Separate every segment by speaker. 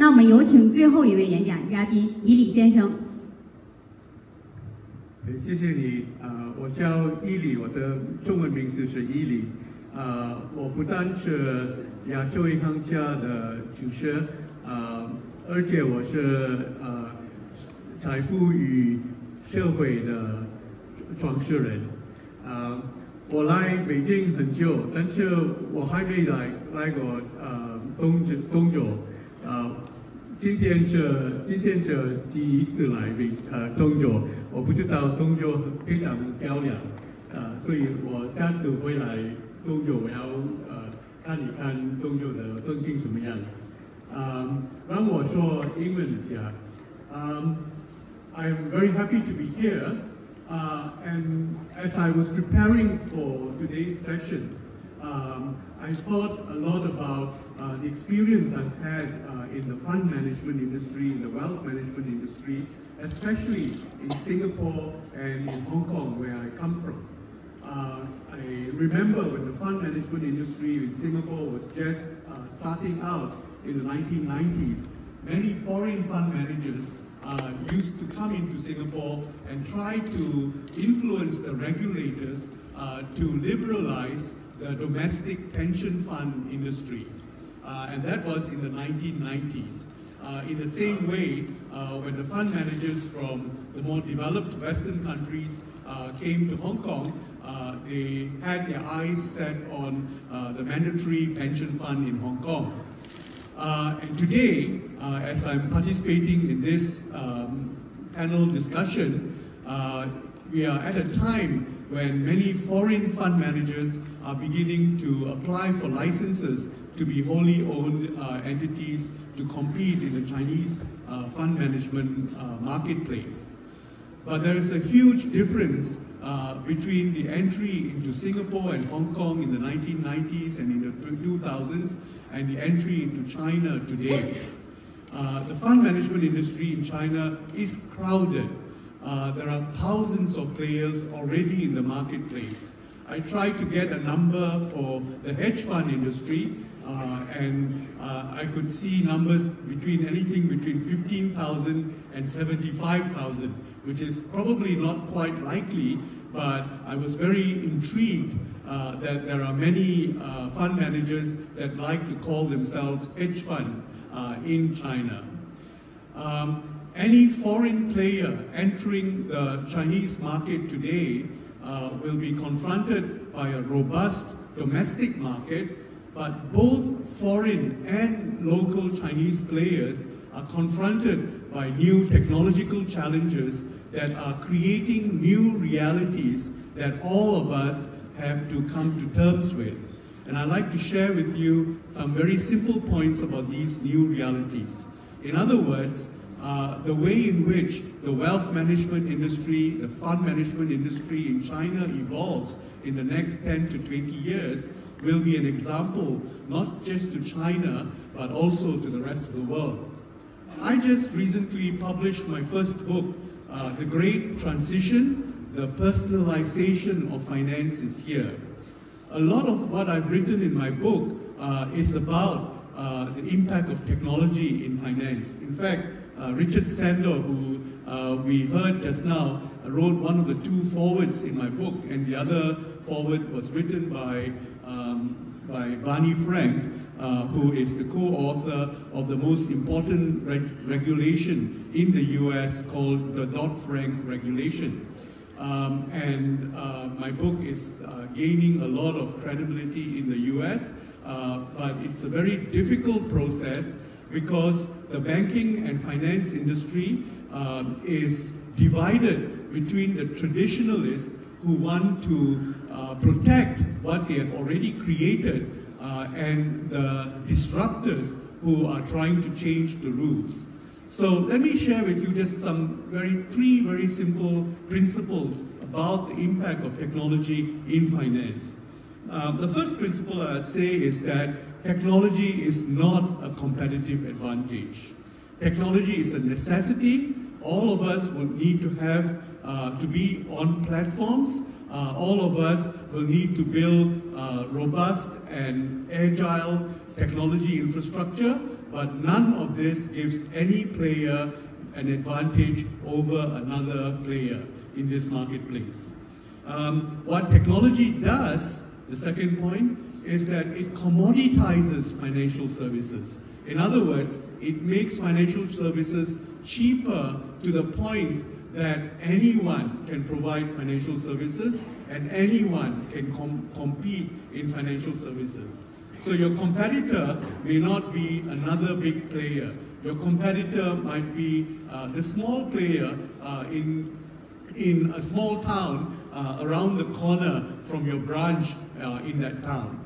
Speaker 1: 那我们有请最后一位演讲嘉宾伊里先生。
Speaker 2: 谢谢你，呃，我叫伊里，我的中文名字是伊里，呃，我不但是亚洲银行家的主持，呃，而且我是呃财富与社会的创始人，呃，我来北京很久，但是我还没来来过呃东东九，呃。今天是今天是第一次来北呃东九，我不知道东九非常漂亮，呃，所以我下次会来东九，我要呃看一看东九的风景什么样。嗯，让我说英文一下。Um, I'm very happy to be here, uh, and as I was preparing for today's session, um, I thought a lot about uh, the experience I've had uh, in the fund management industry, in the wealth management industry, especially in Singapore and in Hong Kong, where I come from. Uh, I remember when the fund management industry in Singapore was just uh, starting out in the 1990s, many foreign fund managers uh, used to come into Singapore and try to influence the regulators uh, to liberalize the domestic pension fund industry. Uh, and that was in the 1990s. Uh, in the same way, uh, when the fund managers from the more developed Western countries uh, came to Hong Kong, uh, they had their eyes set on uh, the mandatory pension fund in Hong Kong. and today, as I'm participating in this um, panel discussion, we are at a time when many foreign fund managers are beginning to apply for licenses to be wholly owned uh, entities to compete in the Chinese uh, fund management uh, marketplace. But there is a huge difference uh, between the entry into Singapore and Hong Kong in the 1990s and in the 2000s and the entry into China today. Uh, the fund management industry in China is crowded uh, there are thousands of players already in the marketplace. I tried to get a number for the hedge fund industry, and uh, I could see numbers between anything between 15,000 and 75,000, which is probably not quite likely, but I was very intrigued uh, that there are many uh, fund managers that like to call themselves hedge fund uh, in China. Um, any foreign player entering the Chinese market today uh, will be confronted by a robust domestic market, but both foreign and local Chinese players are confronted by new technological challenges that are creating new realities that all of us have to come to terms with. And I'd like to share with you some very simple points about these new realities. In other words, uh, the way in which the wealth management industry, the fund management industry in China evolves in the next 10 to 20 years will be an example not just to China, but also to the rest of the world. I just recently published my first book, uh, The Great Transition, The Personalization of Finance is Here. A lot of what I've written in my book uh, is about uh, the impact of technology in finance. In fact, uh, Richard Sandor, who uh, we heard just now, wrote one of the two forewords in my book, and the other foreword was written by, um, by Barney Frank, uh, who is the co-author of the most important reg regulation in the US called the Dodd-Frank regulation. Um, and uh, my book is uh, gaining a lot of credibility in the US, uh, but it's a very difficult process because the banking and finance industry um, is divided between the traditionalists who want to uh, protect what they have already created uh, and the disruptors who are trying to change the rules. So let me share with you just some very three very simple principles about the impact of technology in finance. Um, the first principle I'd say is that technology is not a competitive advantage. Technology is a necessity. All of us will need to have uh, to be on platforms. Uh, all of us will need to build uh, robust and agile technology infrastructure but none of this gives any player an advantage over another player in this marketplace. Um, what technology does, the second point, is that it commoditizes financial services. In other words, it makes financial services cheaper to the point that anyone can provide financial services and anyone can com compete in financial services. So your competitor may not be another big player. Your competitor might be uh, the small player uh, in, in a small town uh, around the corner from your branch uh, in that town.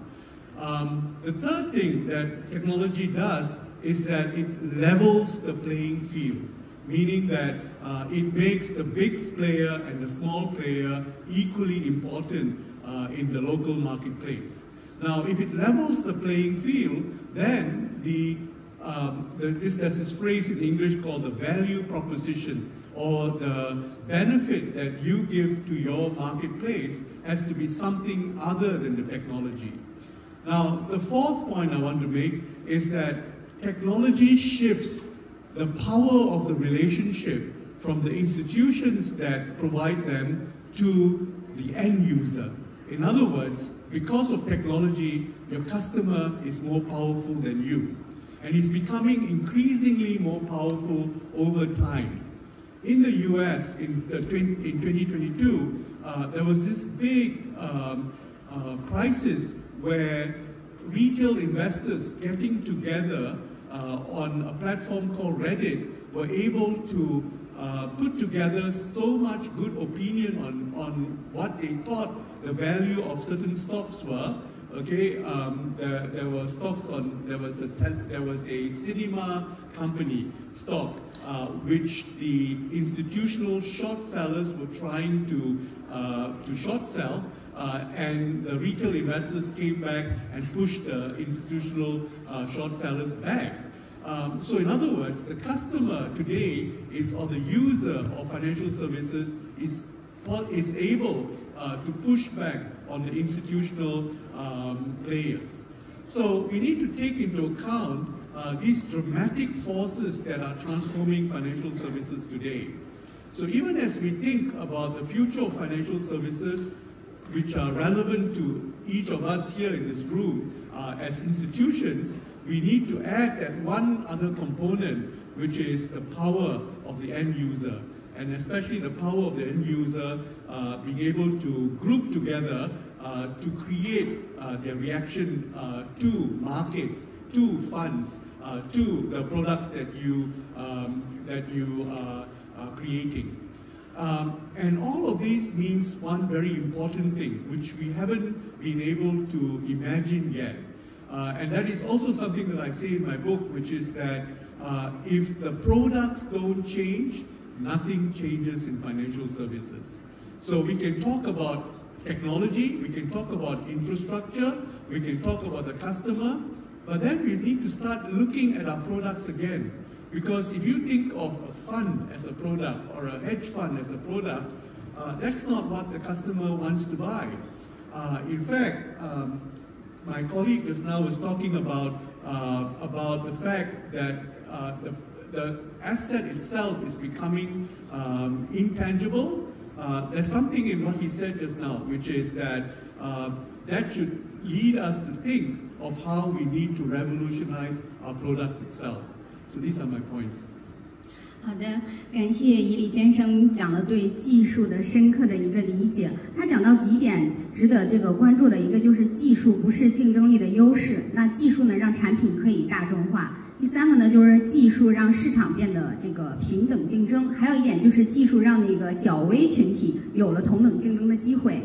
Speaker 2: Um, the third thing that technology does is that it levels the playing field, meaning that uh, it makes the big player and the small player equally important uh, in the local marketplace. Now, if it levels the playing field, then the, um, the this, there's this phrase in English called the value proposition, or the benefit that you give to your marketplace has to be something other than the technology. Now, the fourth point I want to make is that technology shifts the power of the relationship from the institutions that provide them to the end user. In other words, because of technology, your customer is more powerful than you. And he's becoming increasingly more powerful over time. In the US, in, the, in 2022, uh, there was this big um, uh, crisis where retail investors getting together on a platform called Reddit were able to uh, put together so much good opinion on, on what they thought the value of certain stocks were. Okay, um, there, there were stocks on, there was a, there was a cinema company stock uh, which the institutional short sellers were trying to, uh, to short sell uh, and the retail investors came back and pushed the institutional uh, short sellers back. Um, so in other words, the customer today is, or the user of financial services is, is able uh, to push back on the institutional um, players. So we need to take into account uh, these dramatic forces that are transforming financial services today. So even as we think about the future of financial services, which are relevant to each of us here in this room uh, as institutions, we need to add that one other component, which is the power of the end user, and especially the power of the end user uh, being able to group together uh, to create uh, their reaction uh, to markets, to funds, uh, to the products that you, um, that you are creating. Um, and all of these means one very important thing, which we haven't been able to imagine yet. Uh, and that is also something that I say in my book, which is that uh, if the products don't change, nothing changes in financial services. So we can talk about technology, we can talk about infrastructure, we can talk about the customer, but then we need to start looking at our products again. Because if you think of a fund as a product or a hedge fund as a product, uh, that's not what the customer wants to buy. Uh, in fact, um, my colleague just now was talking about, uh, about the fact that uh, the, the asset itself is becoming um, intangible. Uh, there's something in what he said just now, which is that uh, that should lead us to think of how we need to revolutionize our products itself. So these are my points.
Speaker 1: 好的，感谢以礼先生讲了对技术的深刻的一个理解。他讲到几点值得这个关注的，一个就是技术不是竞争力的优势，那技术呢让产品可以大众化。第三个呢就是技术让市场变得这个平等竞争，还有一点就是技术让那个小微群体有了同等竞争的机会。